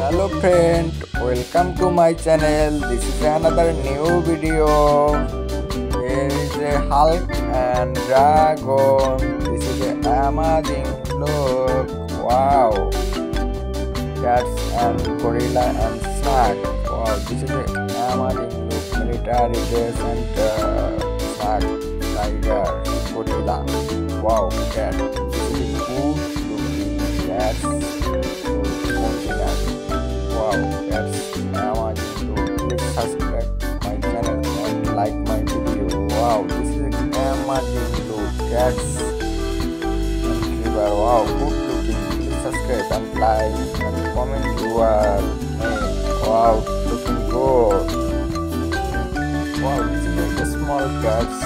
hello friend. Welcome to my channel. This is another new video. Here is a hulk and dragon. This is an amazing look. Wow. Cats and gorilla and shark wow this is an amazing look. Military dress and uh, shark tiger gorilla. Wow cat amazing look. Cats and river. Wow, good looking. Please subscribe and like and comment your name. Wow, looking good. Wow, this is like a small cats.